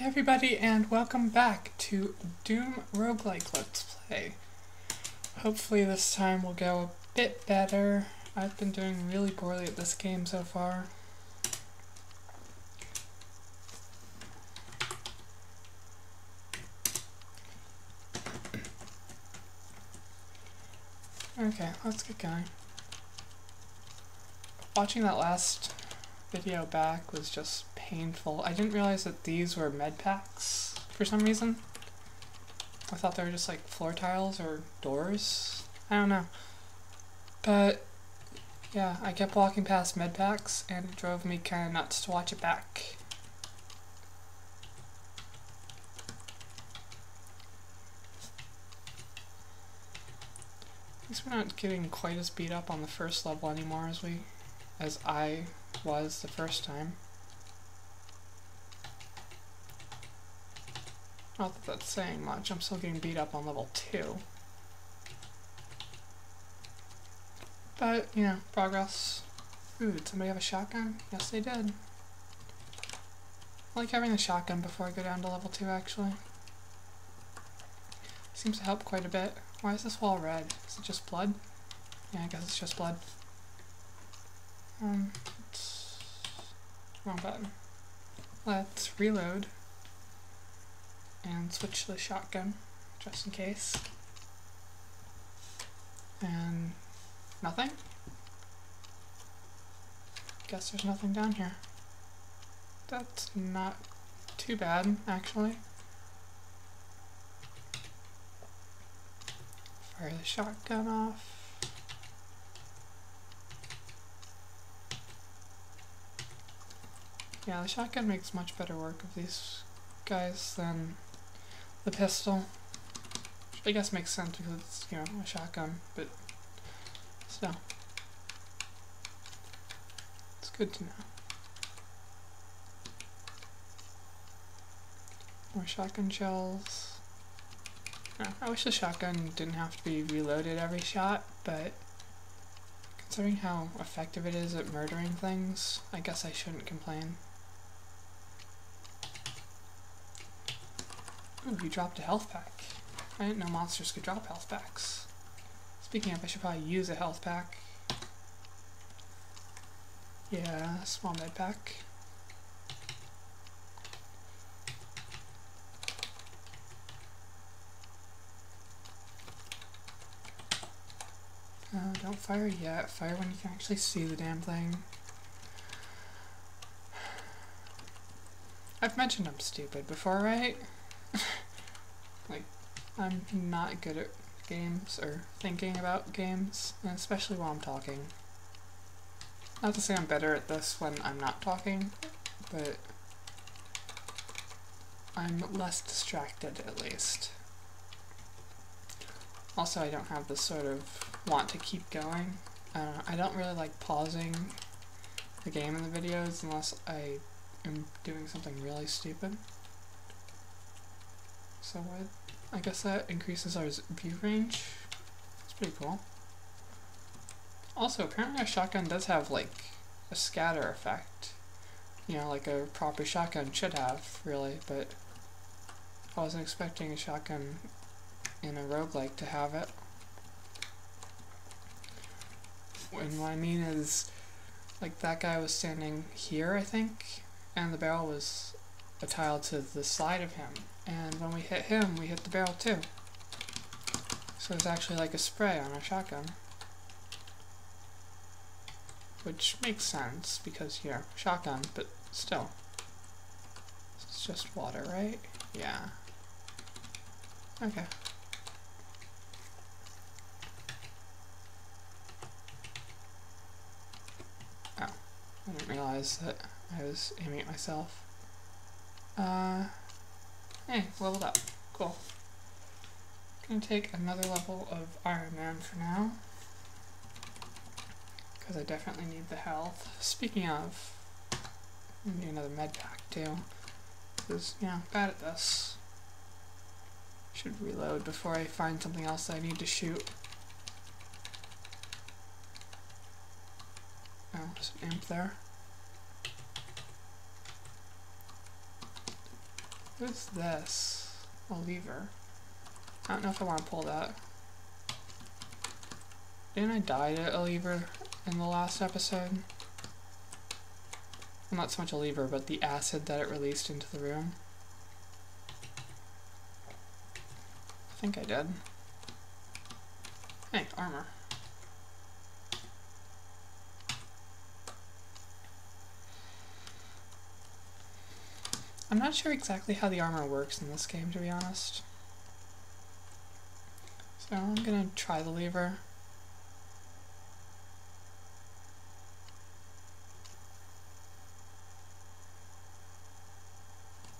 Hey everybody and welcome back to Doom Roguelike Let's Play. Hopefully this time will go a bit better. I've been doing really poorly at this game so far. Okay, let's get going. Watching that last video back was just painful. I didn't realize that these were med packs for some reason. I thought they were just like floor tiles or doors. I don't know. But yeah, I kept walking past med packs and it drove me kind of nuts to watch it back. At least we're not getting quite as beat up on the first level anymore as we as I was the first time. Not that that's saying much, I'm still getting beat up on level 2. But, you know, progress. Ooh, did somebody have a shotgun? Yes, they did. I like having a shotgun before I go down to level 2, actually. Seems to help quite a bit. Why is this wall red? Is it just blood? Yeah, I guess it's just blood. Um, wrong button. Let's reload and switch to the shotgun just in case. And nothing? Guess there's nothing down here. That's not too bad, actually. Fire the shotgun off. Yeah, the shotgun makes much better work of these guys than the pistol. Which I guess makes sense because it's, you know, a shotgun, but still. It's good to know. More shotgun shells. I wish the shotgun didn't have to be reloaded every shot, but considering how effective it is at murdering things, I guess I shouldn't complain. You dropped a health pack. I didn't know monsters could drop health packs. Speaking of, I should probably use a health pack. Yeah, small med pack. Oh, don't fire yet. Fire when you can actually see the damn thing. I've mentioned I'm stupid before, right? Like, I'm not good at games or thinking about games, especially while I'm talking. Not to say I'm better at this when I'm not talking, but I'm less distracted at least. Also, I don't have this sort of want to keep going. Uh, I don't really like pausing the game in the videos unless I am doing something really stupid. So? I guess that increases our view range. It's pretty cool. Also, apparently our shotgun does have, like, a scatter effect. You know, like a proper shotgun should have, really, but I wasn't expecting a shotgun in a roguelike to have it. And what I mean is, like, that guy was standing here, I think, and the barrel was a tile to the side of him. And when we hit him, we hit the barrel too. So it's actually like a spray on a shotgun. Which makes sense, because, you yeah, shotgun, but still. It's just water, right? Yeah. Okay. Oh, I didn't realize that I was aiming at myself. Uh, hey, leveled up. Cool. Gonna take another level of Iron Man for now. Because I definitely need the health. Speaking of, need another med pack too. Because, yeah, bad at this. Should reload before I find something else that I need to shoot. Oh, there's an imp there. What's this? A lever. I don't know if I want to pull that. Didn't I die to a lever in the last episode? Well, not so much a lever, but the acid that it released into the room. I think I did. Hey, armor. I'm not sure exactly how the armor works in this game, to be honest. So I'm gonna try the lever.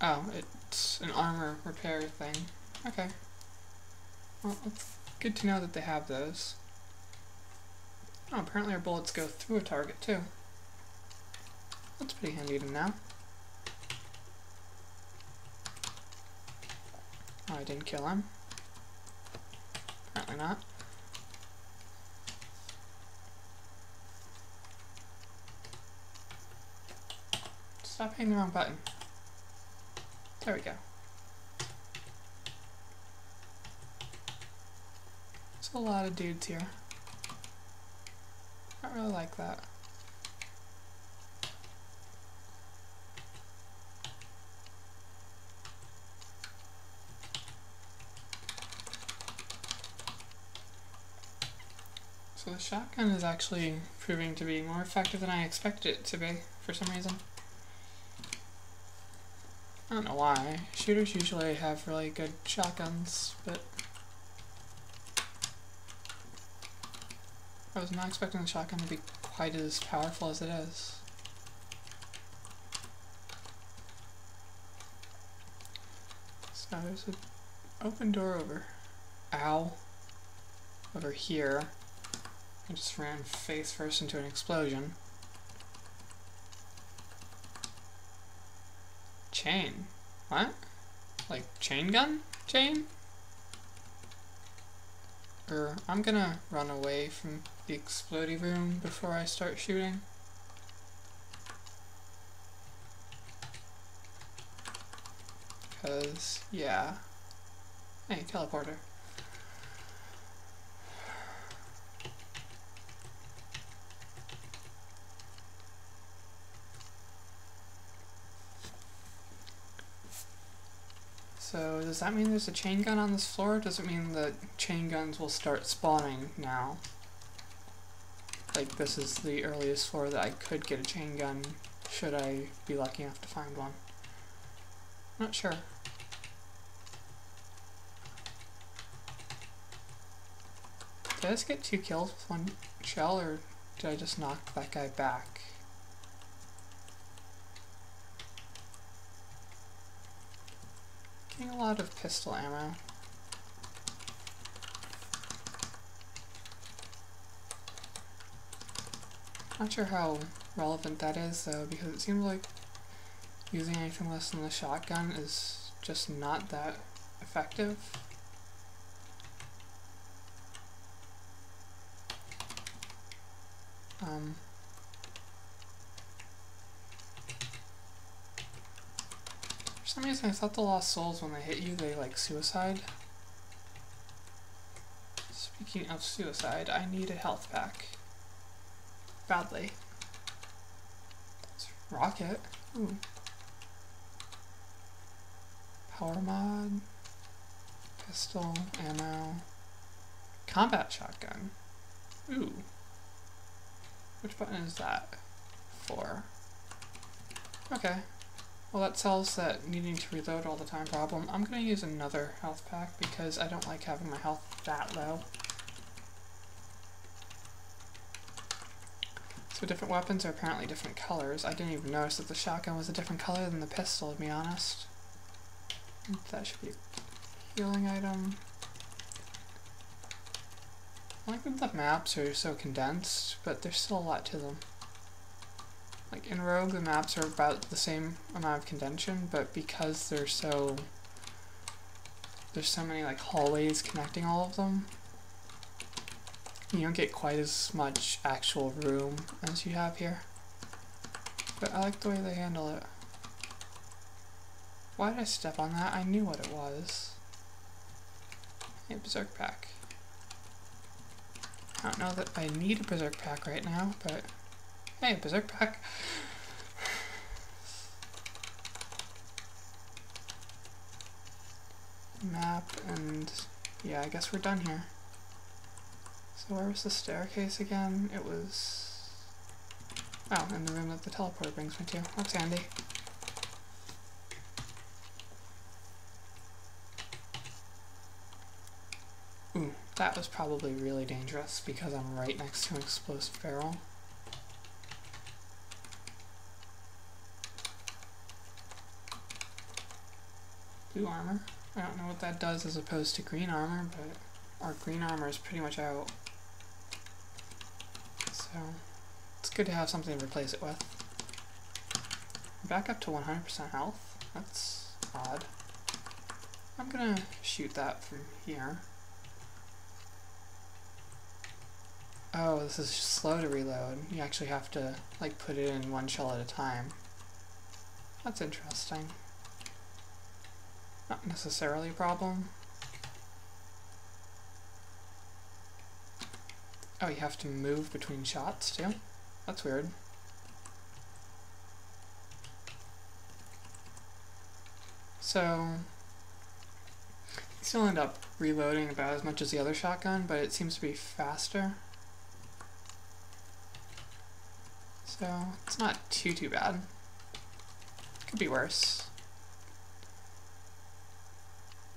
Oh, it's an armor repair thing. Okay. Well, it's good to know that they have those. Oh, apparently our bullets go through a target too. That's pretty handy to know. Oh, I didn't kill him. Apparently not. Stop hitting the wrong button. There we go. There's a lot of dudes here. I don't really like that. Shotgun is actually proving to be more effective than I expected it to be, for some reason. I don't know why. Shooters usually have really good shotguns, but I was not expecting the shotgun to be quite as powerful as it is. So there's an open door over. Ow. Over here. I just ran face first into an explosion. Chain. What? Like chain gun? Chain? Or I'm gonna run away from the exploding room before I start shooting. Because, yeah. Hey, teleporter. So does that mean there's a chain gun on this floor? Does it mean that chain guns will start spawning now? Like this is the earliest floor that I could get a chain gun should I be lucky enough to find one. Not sure. Did I just get two kills with one shell or did I just knock that guy back? A lot of pistol ammo. Not sure how relevant that is though, because it seems like using anything less than the shotgun is just not that effective. Um, For some reason I thought the lost souls when they hit you they like suicide. Speaking of suicide, I need a health pack. Badly. It's rocket. Ooh. Power mod. Pistol, ammo. Combat shotgun. Ooh. Which button is that for? Okay. Well, that solves that needing to reload all the time problem. I'm going to use another health pack because I don't like having my health that low. So different weapons are apparently different colors. I didn't even notice that the shotgun was a different color than the pistol, to be honest. That should be a healing item. I like that the maps are so condensed, but there's still a lot to them. Like in Rogue, the maps are about the same amount of condension, but because they're so there's so many like hallways connecting all of them, you don't get quite as much actual room as you have here. But I like the way they handle it. why did I step on that? I knew what it was. Hey, Berserk Pack. I don't know that I need a Berserk Pack right now, but hey, Berserk Pack. Map, and yeah, I guess we're done here. So where was the staircase again? It was... Oh, in the room that the teleporter brings me to. That's handy. Ooh, that was probably really dangerous because I'm right next to an explosive barrel. Blue armor. I don't know what that does as opposed to green armor, but our green armor is pretty much out. So, it's good to have something to replace it with. Back up to 100% health. That's odd. I'm gonna shoot that from here. Oh, this is slow to reload. You actually have to, like, put it in one shell at a time. That's interesting. Not necessarily a problem. Oh, you have to move between shots, too? That's weird. So, still end up reloading about as much as the other shotgun, but it seems to be faster. So it's not too, too bad. Could be worse.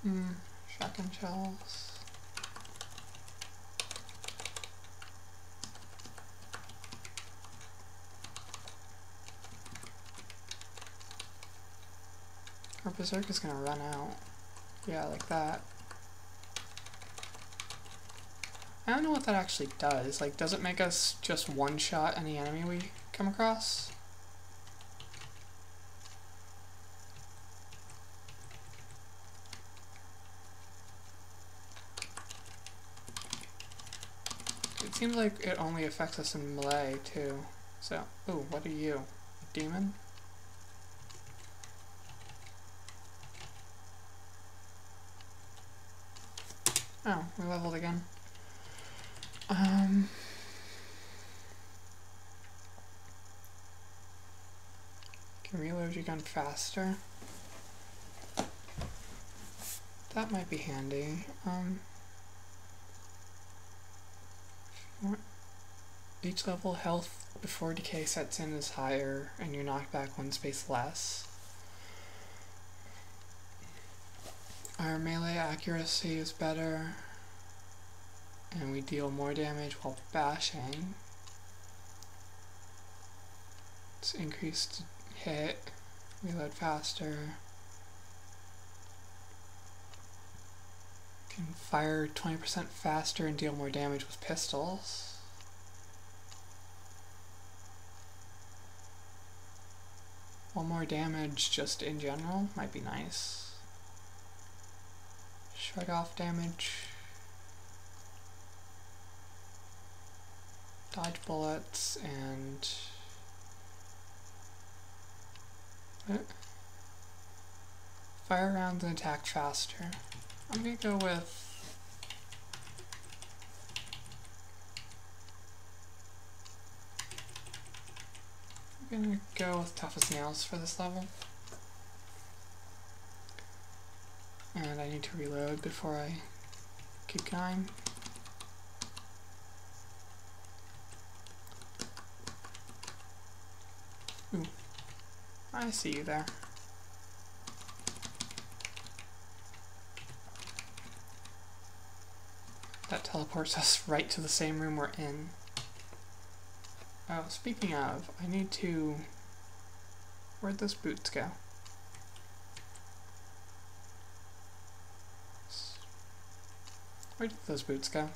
Hmm, shotgun shells. Our Berserk is gonna run out. Yeah, like that. I don't know what that actually does. Like, does it make us just one-shot any enemy we come across? Seems like it only affects us in melee, too. So, ooh, what are you? A demon? Oh, we leveled again. Um... Can reload your gun faster. That might be handy. Um, each level health before decay sets in is higher and you're knocked back one space less. Our melee accuracy is better and we deal more damage while bashing. It's increased hit, reload faster. Can fire 20% faster and deal more damage with pistols. One more damage just in general might be nice. Shrug off damage. Dodge bullets and eh. Fire rounds and attack faster. I'm gonna go with gonna go with tough as nails for this level. And I need to reload before I keep going. Ooh. I see you there. That teleports us right to the same room we're in. Oh, speaking of, I need to... Where'd those boots go? Where did those boots go?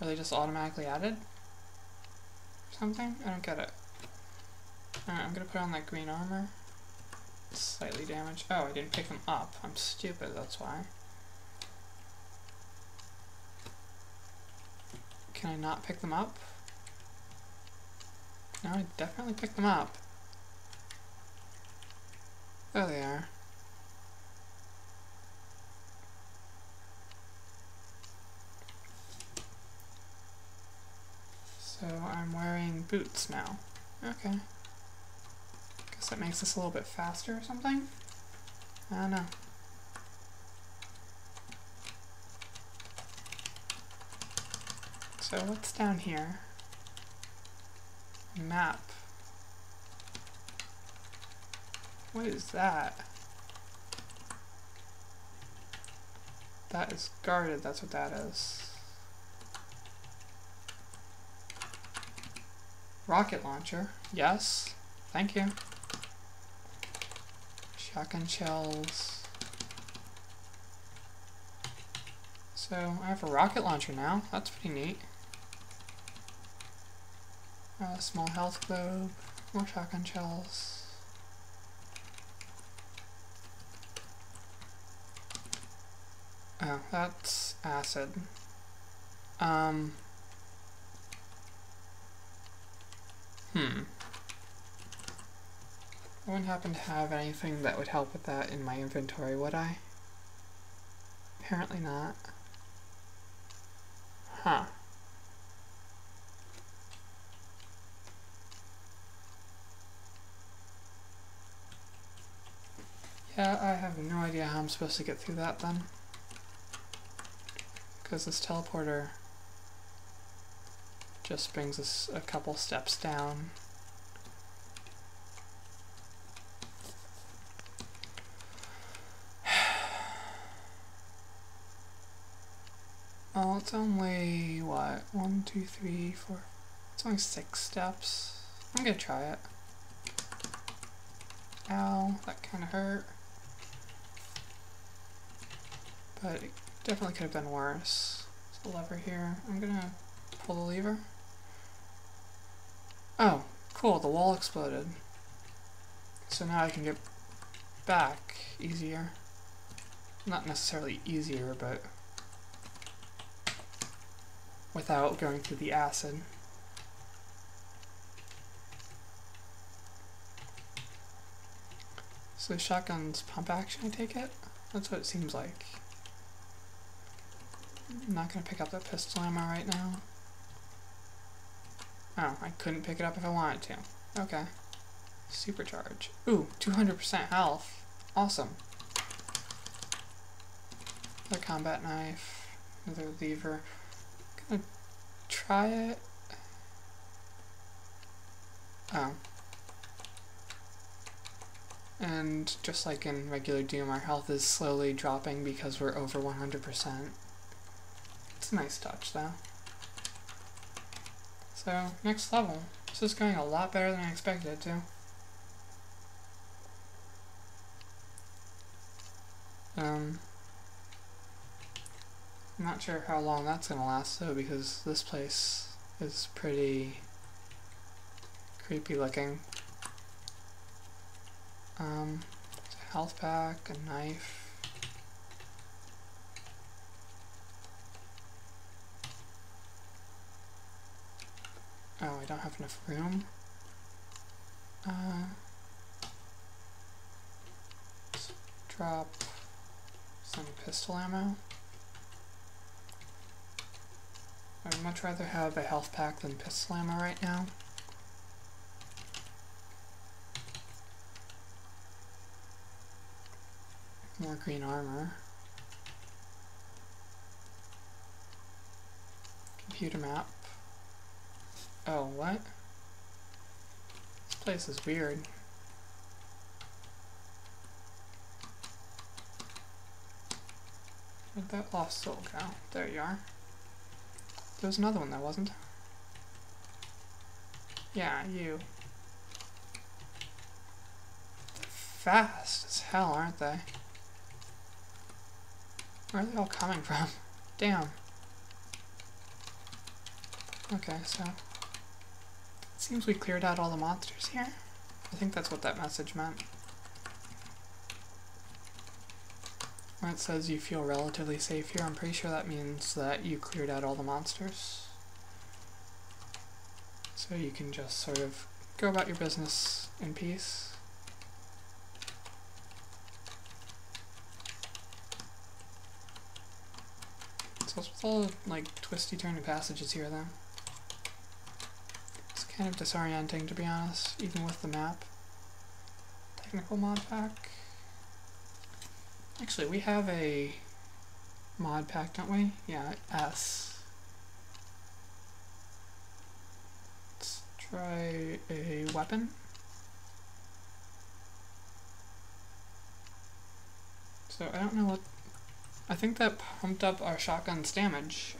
Are they just automatically added? Something? I don't get it. Alright, I'm gonna put on that green armor. Slightly damaged. Oh, I didn't pick them up. I'm stupid, that's why. Can I not pick them up? No, I definitely picked them up. There they are. So I'm wearing boots now. Okay. Guess that makes this a little bit faster or something? I don't know. So what's down here? Map. What is that? That is guarded, that's what that is. Rocket launcher, yes. Thank you. Shotgun shells. So, I have a rocket launcher now. That's pretty neat. A small health globe. More shotgun shells. Oh, that's acid. Um. Hmm. I wouldn't happen to have anything that would help with that in my inventory, would I? Apparently not. Huh. Yeah, I have no idea how I'm supposed to get through that then because this teleporter just brings us a couple steps down. Oh, it's only, what, one, two, three, four, it's only six steps. I'm gonna try it. Ow, that kinda hurt. But it Definitely could have been worse. There's a lever here. I'm gonna pull the lever. Oh, cool, the wall exploded. So now I can get back easier. Not necessarily easier, but without going through the acid. So shotgun's pump action, I take it? That's what it seems like. I'm not going to pick up that pistol ammo right now. Oh, I couldn't pick it up if I wanted to. Okay. Supercharge. Ooh, 200% health. Awesome. Another combat knife. Another lever. I'm gonna try it. Oh. And just like in regular Doom, our health is slowly dropping because we're over 100% a nice touch though. So, next level. This is going a lot better than I expected it to. Um, I'm not sure how long that's going to last though because this place is pretty creepy looking. Um, health pack, a knife. I don't have enough room. Uh, let's drop some pistol ammo. I'd much rather have a health pack than pistol ammo right now. More green armor. Computer map. Oh, what? This place is weird. Where'd that lost soul go? There you are. There was another one that wasn't. Yeah, you. Fast as hell, aren't they? Where are they all coming from? Damn. Okay, so Seems we cleared out all the monsters here. I think that's what that message meant. When it says you feel relatively safe here, I'm pretty sure that means that you cleared out all the monsters. So you can just sort of go about your business in peace. So what's with all the, like, twisty turny passages here then? Kind of disorienting to be honest, even with the map. Technical mod pack. Actually, we have a mod pack, don't we? Yeah, S. Let's try a weapon. So I don't know what... I think that pumped up our shotgun's damage.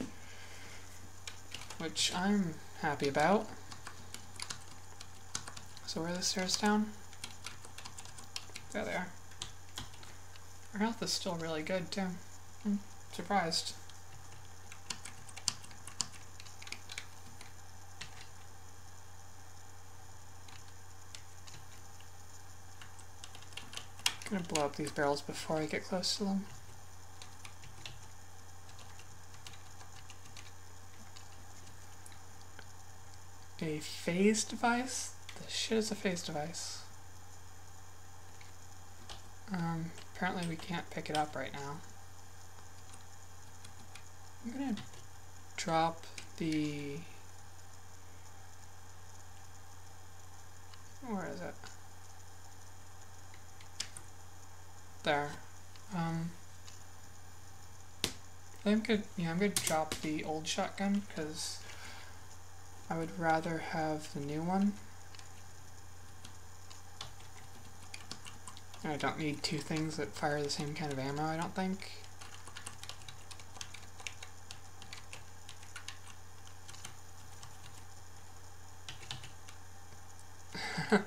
Which I'm happy about. So where are the stairs down? There they are. Our health is still really good too. I'm surprised. I'm gonna blow up these barrels before I get close to them. A phase device? The shit is a phase device? Um, apparently we can't pick it up right now. I'm gonna drop the... Where is it? There. Um, I'm good. Yeah, I'm gonna drop the old shotgun because I would rather have the new one. I don't need two things that fire the same kind of ammo, I don't think.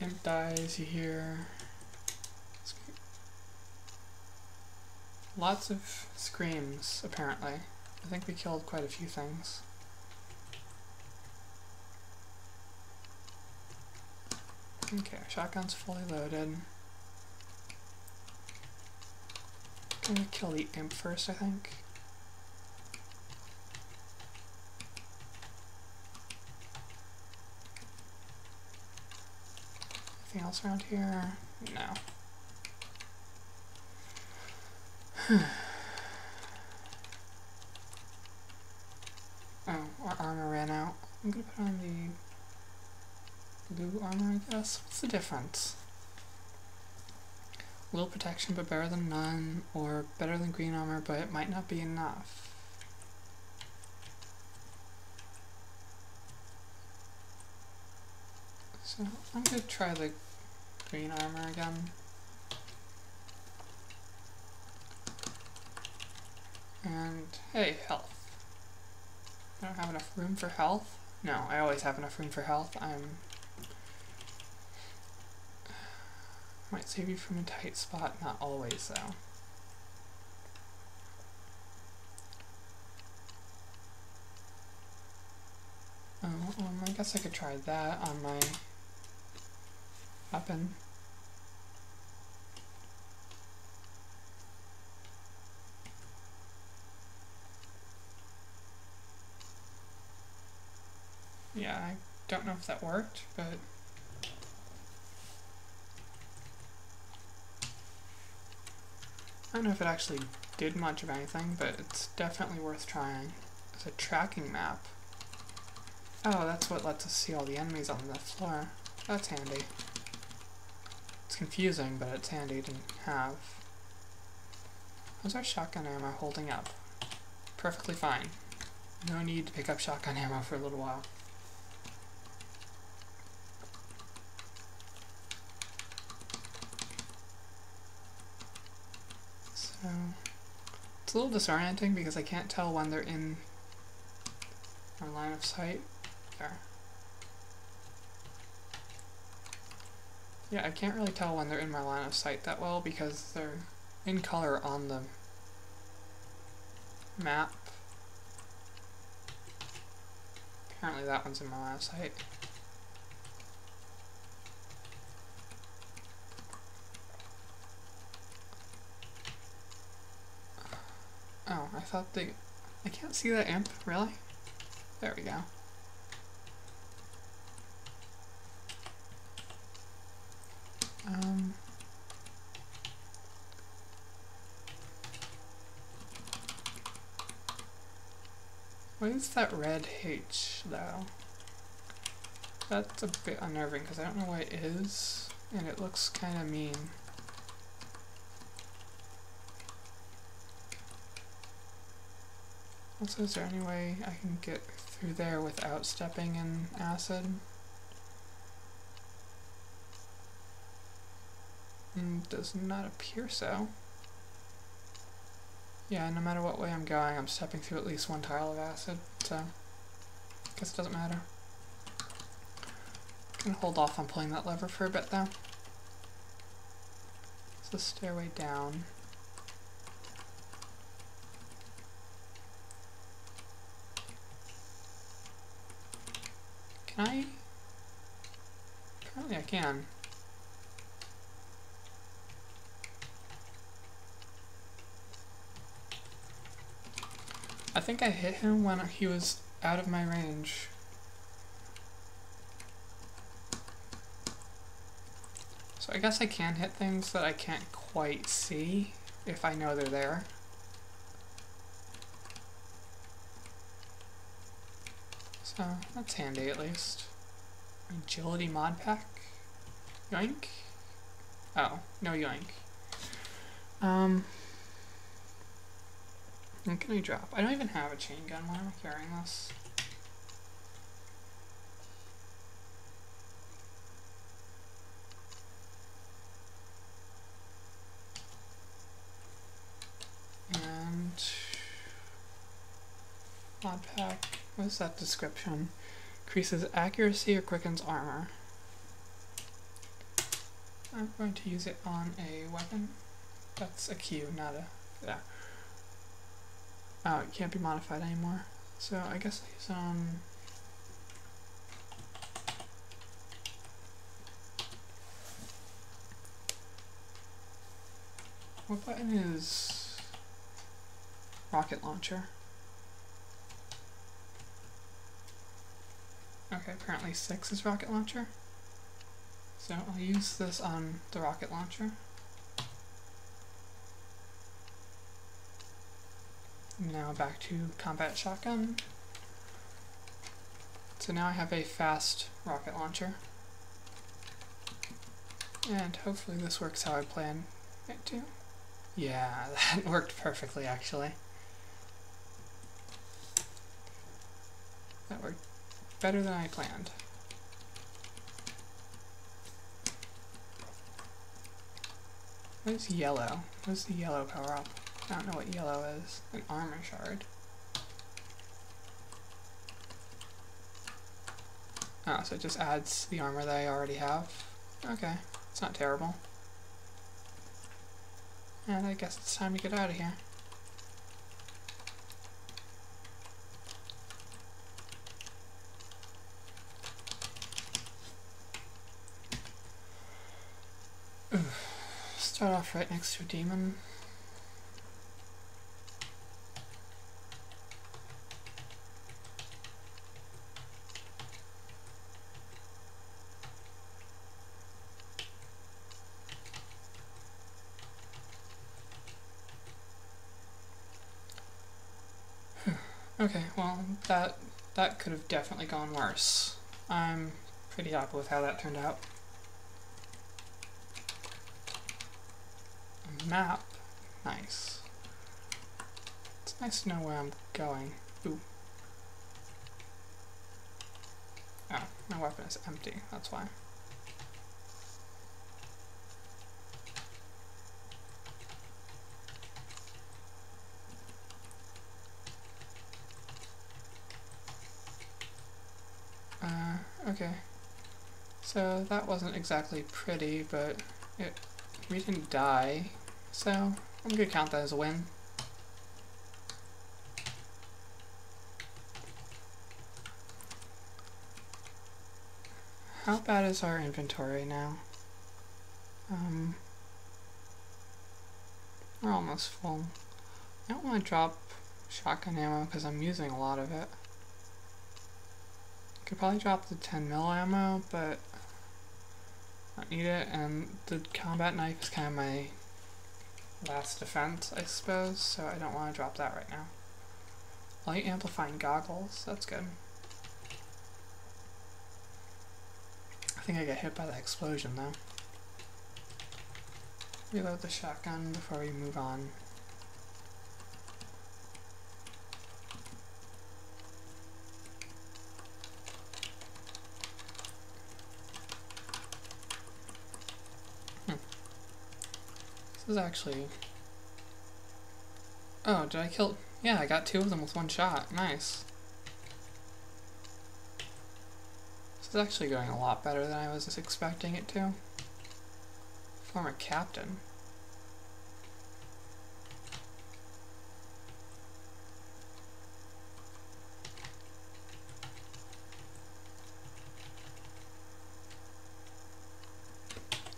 Imp dies, you hear. Lots of screams, apparently. I think we killed quite a few things. Okay, shotgun's fully loaded. Gonna kill the imp first, I think. Anything else around here? No. oh, our armor ran out. I'm gonna put on the blue armor, I guess. What's the difference? Little protection but better than none, or better than green armor but it might not be enough. So I'm gonna try the green armor again. And hey, health. I don't have enough room for health? No, I always have enough room for health. I'm Might save you from a tight spot, not always though. Oh, I guess I could try that on my weapon. Yeah, I don't know if that worked, but I don't know if it actually did much of anything, but it's definitely worth trying. It's a tracking map. Oh, that's what lets us see all the enemies on the floor. That's handy. It's confusing, but it's handy to have. How's our shotgun ammo holding up? Perfectly fine. No need to pick up shotgun ammo for a little while. So it's a little disorienting because I can't tell when they're in our line of sight. There. Yeah, I can't really tell when they're in my line of sight that well because they're in color on the map. Apparently that one's in my line of sight. Oh, I thought. I can't see that imp, really? There we go. Um... What is that red H, though? That's a bit unnerving because I don't know what it is, and it looks kind of mean. Also, is there any way I can get through there without stepping in acid? Mm, does not appear so. Yeah, no matter what way I'm going, I'm stepping through at least one tile of acid, so I guess it doesn't matter. Gonna hold off on pulling that lever for a bit though. It's the stairway down. Can I? Apparently I can. I think I hit him when he was out of my range. So I guess I can hit things that I can't quite see if I know they're there. So that's handy at least. Agility mod pack? Yoink? Oh, no yoink. Um, what can I drop? I don't even have a chain gun. Why am I carrying this? And mod pack. What is that description? Increases accuracy or quickens armor. I'm going to use it on a weapon. That's a Q, not a yeah. Oh, it can't be modified anymore. So I guess he's on... What button is rocket launcher? Okay, apparently 6 is rocket launcher. So I'll use this on the rocket launcher. Now back to combat shotgun. So now I have a fast rocket launcher. And hopefully this works how I plan it to. Yeah, that worked perfectly actually. That worked better than I planned. What is yellow? What is the yellow power up? I don't know what yellow is. An armor shard. Oh, so it just adds the armor that I already have. Okay, it's not terrible. And I guess it's time to get out of here. Start off right next to a demon. Hmm. Okay, well, that that could have definitely gone worse. I'm pretty happy with how that turned out. Map. Nice. It's nice to know where I'm going. Ooh. Oh, my weapon is empty, that's why. Uh, okay. So that wasn't exactly pretty, but it we didn't die, so I'm gonna count that as a win. How bad is our inventory now? Um, we're almost full. I don't want to drop shotgun ammo because I'm using a lot of it. Could probably drop the 10 mil ammo, but not need it. And the combat knife is kind of my last defense, I suppose, so I don't want to drop that right now. Light amplifying goggles. That's good. I think I got hit by the explosion though. Reload the shotgun before we move on. Is actually... Oh, did I kill... Yeah, I got two of them with one shot. Nice. This is actually going a lot better than I was expecting it to. Former captain.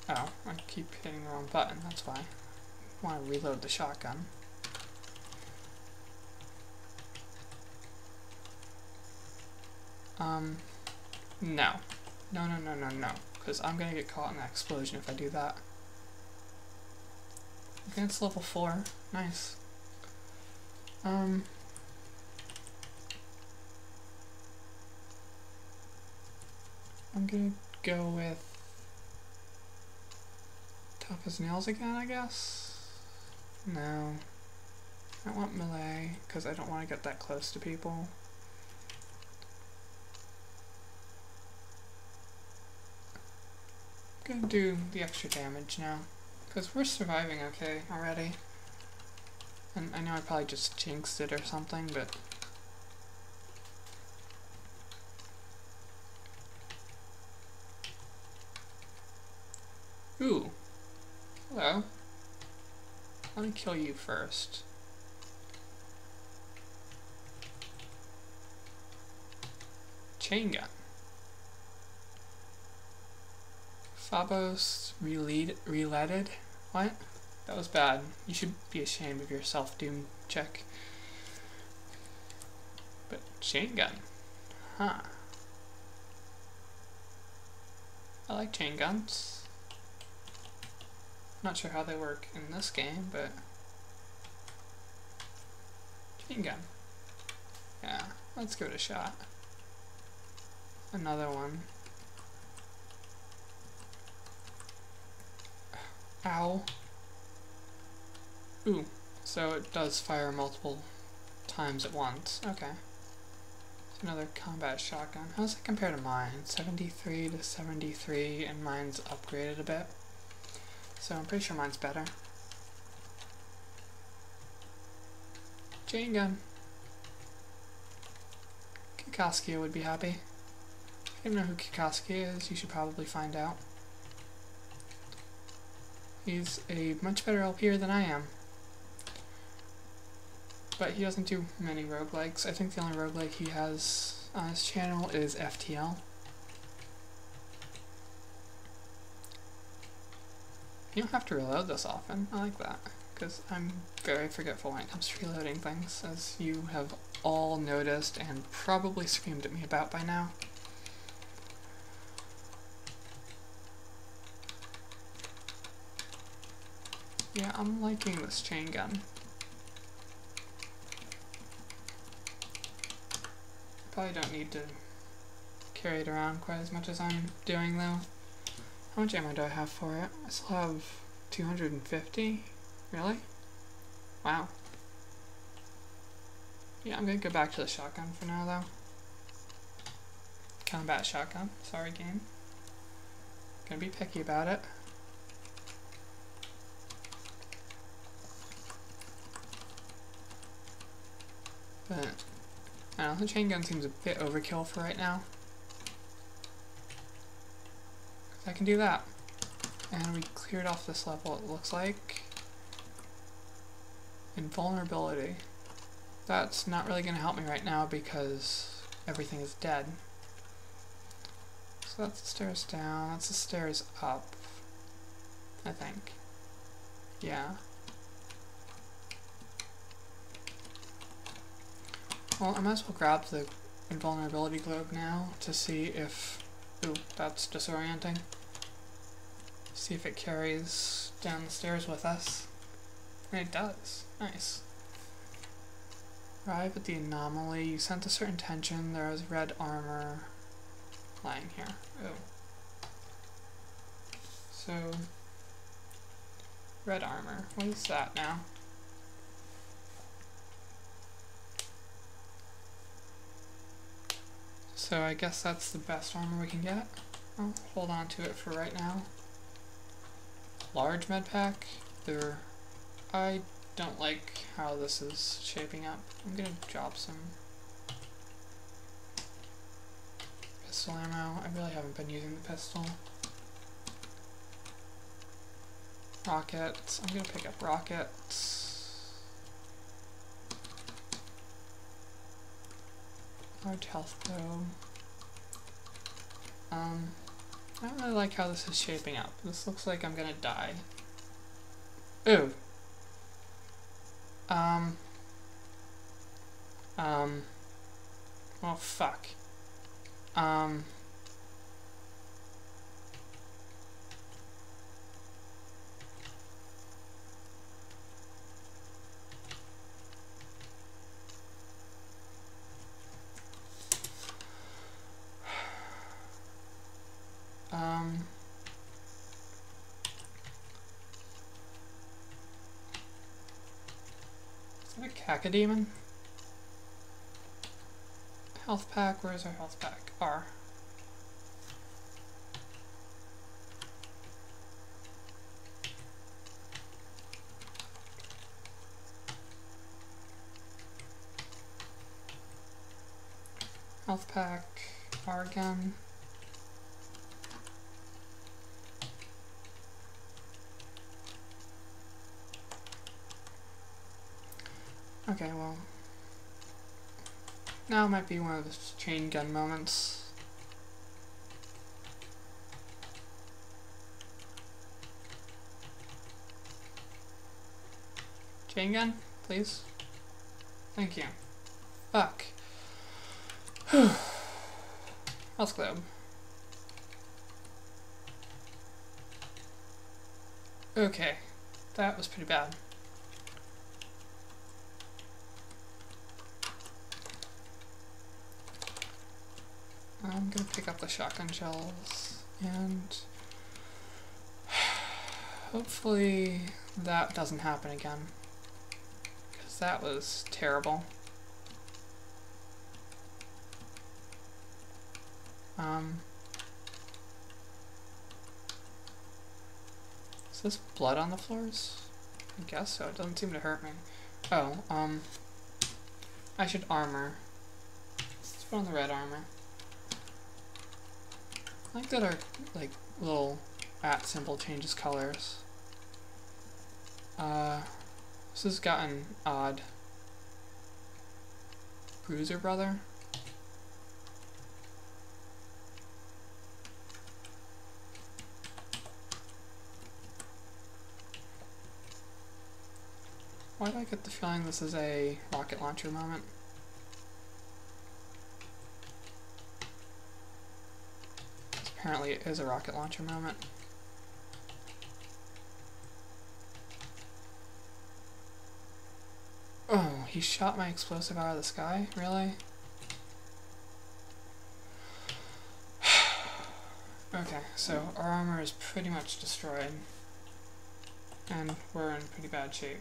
Oh, I keep hitting the wrong button, that's why. Want to reload the shotgun. Um, no. No, no, no, no, no. Because I'm going to get caught in that explosion if I do that. Advanced level 4. Nice. Um... I'm gonna go with tough as nails again, I guess? No. I want melee, because I don't want to get that close to people. I'm gonna do the extra damage now. Because we're surviving okay already. And I know I probably just jinxed it or something, but... Ooh. Hello. Let me kill you first. Chain gun. Relet reletted? What? That was bad. You should be ashamed of yourself, Doom check. But chain gun. Huh. I like chain guns. Not sure how they work in this game, but chain gun. Yeah, let's give it a shot. Another one. Ow. Ooh, so it does fire multiple times at once. Okay. Another combat shotgun. How does it compare to mine? 73 to 73, and mine's upgraded a bit. So I'm pretty sure mine's better. Chain gun. Kikoskia would be happy. If you don't know who Kikoskia is, you should probably find out. He's a much better LPer than I am. But he doesn't do many roguelikes. I think the only roguelike he has on his channel is FTL. You don't have to reload this often. I like that. Because I'm very forgetful when it comes to reloading things, as you have all noticed and probably screamed at me about by now. Yeah, I'm liking this chain gun. Probably don't need to carry it around quite as much as I'm doing though. How much ammo do I have for it? I still have 250? Really? Wow. Yeah, I'm gonna go back to the shotgun for now though. Combat shotgun. Sorry game. Gonna be picky about it. But, I don't know, the chain gun seems a bit overkill for right now. I can do that. And we cleared off this level, it looks like. Invulnerability. That's not really going to help me right now because everything is dead. So that's the stairs down, that's the stairs up, I think. Yeah. Well, I might as well grab the invulnerability globe now to see if... Ooh, that's disorienting. See if it carries down the stairs with us. It does. Nice. Arrive at the anomaly. You sent a certain tension. There is red armor lying here. Oh. So, red armor. What is that now? So I guess that's the best armor we can get. I'll hold on to it for right now. Large med pack. There, I don't like how this is shaping up. I'm gonna drop some pistol ammo. I really haven't been using the pistol. Rockets. I'm gonna pick up rockets. Large health though. Um, I don't really like how this is shaping up. This looks like I'm gonna die. Ooh. Um. Um. Oh, fuck. Um. Um, is that a cacodemon? Health pack, where's our health pack? R. Health pack, R again. Okay, well. Now might be one of those chain gun moments. Chain gun, please. Thank you. Fuck. Health globe. Okay, that was pretty bad. I'm gonna pick up the shotgun shells and hopefully that doesn't happen again because that was terrible. Um, is this blood on the floors? I guess so. It doesn't seem to hurt me. Oh, um, I should armor. Let's put on the red armor. I like that our like little at symbol changes colors. Uh, this has gotten odd. Bruiser brother. Why do I get the feeling this is a rocket launcher moment? Apparently it is a rocket launcher moment. Oh, he shot my explosive out of the sky? Really? okay, so our armor is pretty much destroyed. And we're in pretty bad shape.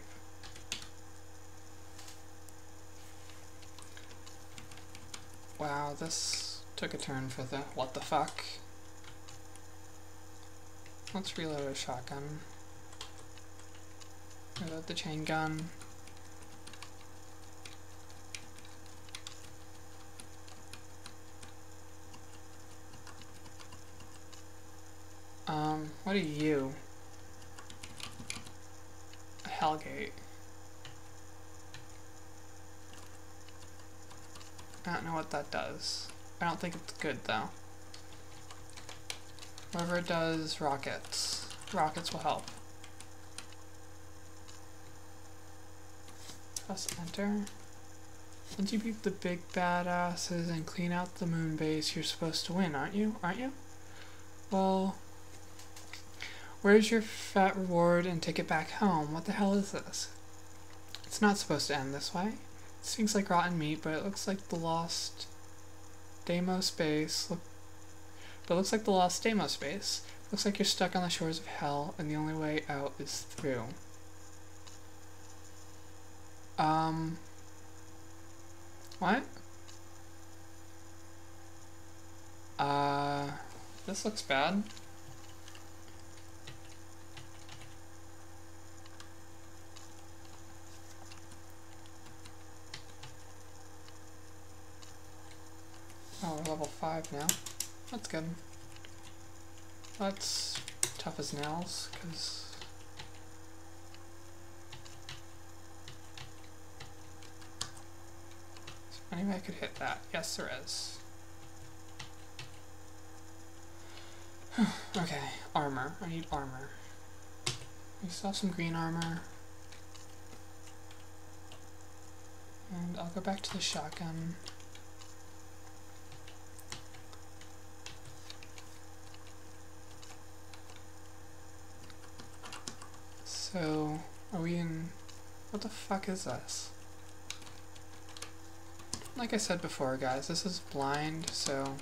Wow, this took a turn for the what the fuck. Let's reload a shotgun. Reload the chain gun. Um, what are you? A Hellgate. I don't know what that does. I don't think it's good though. Whoever does rockets. Rockets will help. Press enter. Once you beat the big badasses and clean out the moon base, you're supposed to win, aren't you? Aren't you? Well, where's your fat reward and ticket back home? What the hell is this? It's not supposed to end this way. It seems like rotten meat, but it looks like the lost Deimos base. Look, but it looks like the lost Deimos base. Looks like you're stuck on the shores of hell, and the only way out is through. Um. What? Uh. This looks bad. Oh, we're level 5 now. That's good. That's tough as nails, because... Anyway, I could hit that. Yes, there is. okay, armor. I need armor. We still have some green armor. And I'll go back to the shotgun. So, are we in... What the fuck is this? Like I said before, guys, this is blind, so...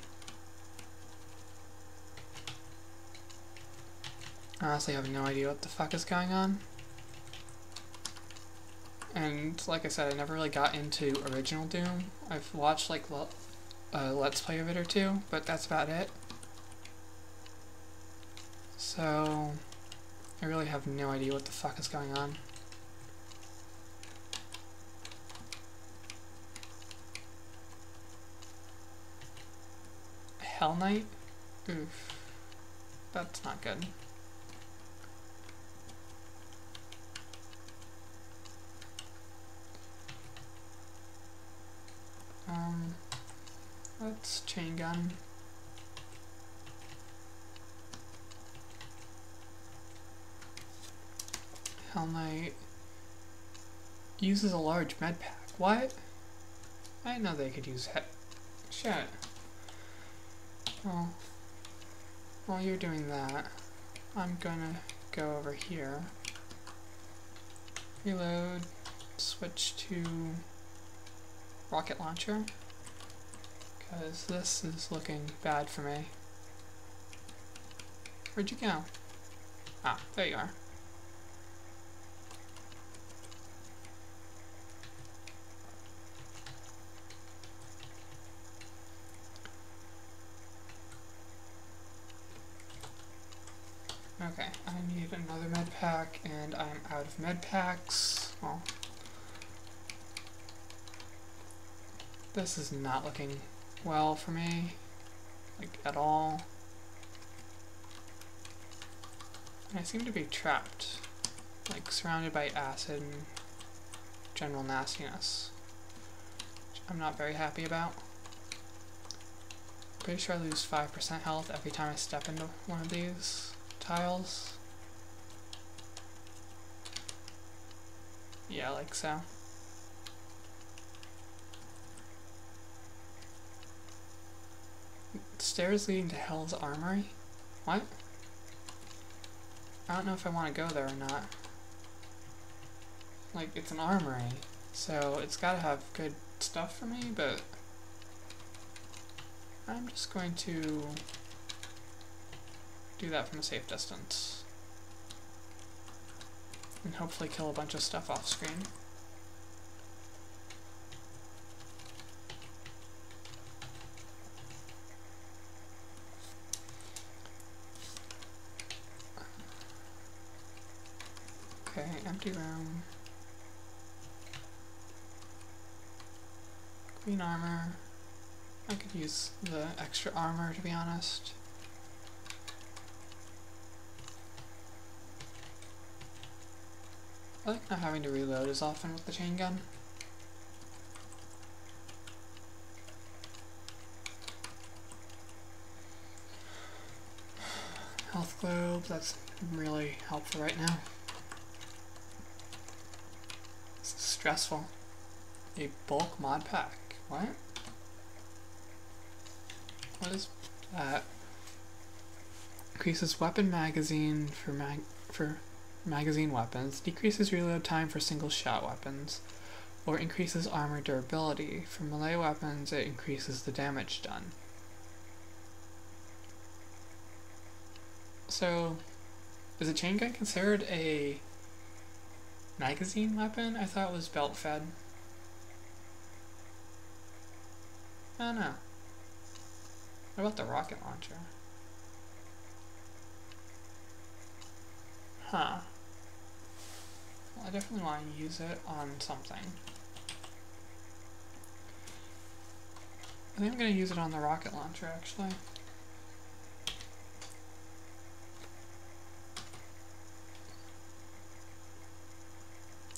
I honestly have no idea what the fuck is going on. And like I said, I never really got into original Doom. I've watched like a uh, Let's Play of it or two, but that's about it. So, I really have no idea what the fuck is going on. Hell Knight? Oof. That's not good. Um, let's chain gun. Knight uses a large med pack. What? I know they could use he- Shit. Well, while you're doing that, I'm gonna go over here. Reload, switch to rocket launcher, because this is looking bad for me. Where'd you go? Ah, there you are. Okay, I need another med pack, and I'm out of med packs. Well, this is not looking well for me, like at all. And I seem to be trapped, like surrounded by acid and general nastiness, which I'm not very happy about. Pretty sure I lose 5% health every time I step into one of these tiles. Yeah, like so. Stairs leading to Hell's Armory? What? I don't know if I want to go there or not. Like, it's an armory, so it's gotta have good stuff for me, but I'm just going to do that from a safe distance. And hopefully kill a bunch of stuff off screen. Okay, empty room. Green armor. I could use the extra armor to be honest. I like not having to reload as often with the chain gun. Health globe, that's really helpful right now. It's stressful. A bulk mod pack. What? What is that? Increases weapon magazine for mag for magazine weapons, decreases reload time for single shot weapons, or increases armor durability. For melee weapons, it increases the damage done. So, is a chain gun considered a magazine weapon? I thought it was belt fed. I don't know. What about the rocket launcher? Huh. I definitely want to use it on something. I think I'm going to use it on the rocket launcher, actually.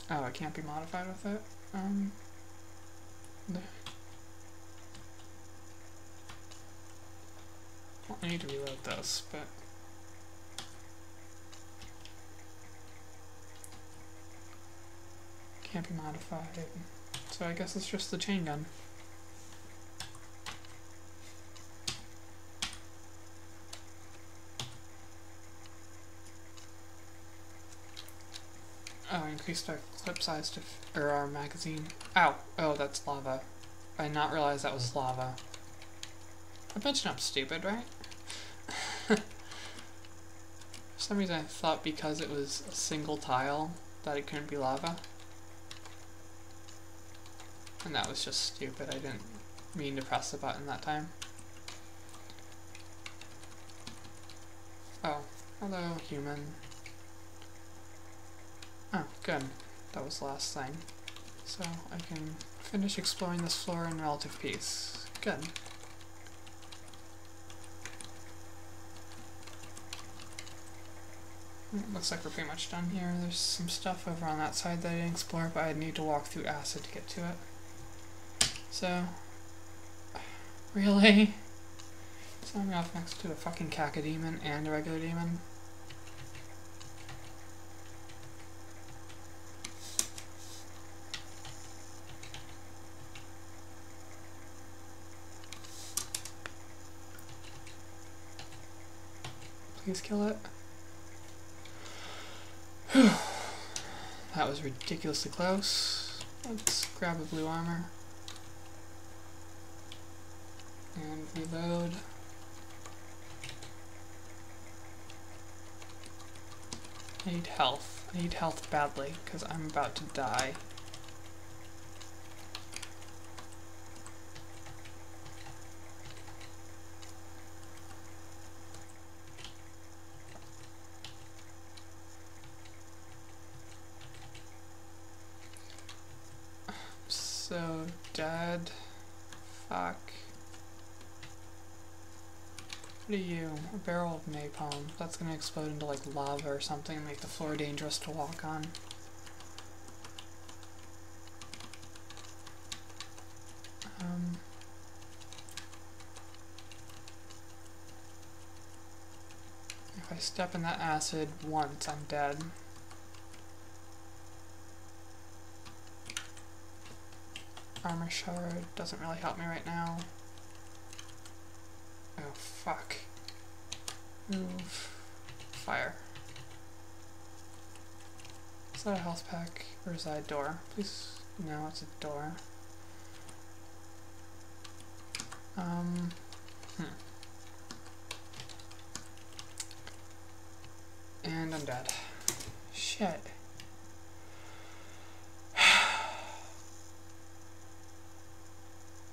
Oh, it can't be modified with it? Um, I need to reload this, but... Can't be modified. So I guess it's just the chain gun. Oh, increased our clip size to, or our magazine. Ow! Oh, that's lava. I did not realize that was lava. I bet you I'm stupid, right? For some reason I thought because it was a single tile that it couldn't be lava. And that was just stupid. I didn't mean to press the button that time. Oh, hello human. Oh, good. That was the last thing. So I can finish exploring this floor in relative peace. Good. Hmm, looks like we're pretty much done here. There's some stuff over on that side that I didn't explore, but I'd need to walk through acid to get to it. So, really? Starting off next to a fucking cacodemon and a regular demon? Please kill it. that was ridiculously close. Let's grab a blue armor. And reload. I need health. I need health badly, because I'm about to die. So, dead. Fuck. What are you? A napalm. That's gonna explode into like lava or something and make the floor dangerous to walk on. Um, if I step in that acid once, I'm dead. Armor shard doesn't really help me right now. Oh, fuck. Move. Fire. Is that a health pack? Or is that a door? Please. No, it's a door. Um. Hmm. And I'm dead. Shit.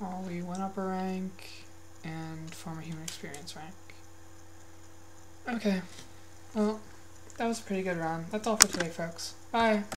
Well, we went up a rank and form a human experience rank. Okay. Well, that was a pretty good run. That's all for today, folks. Bye.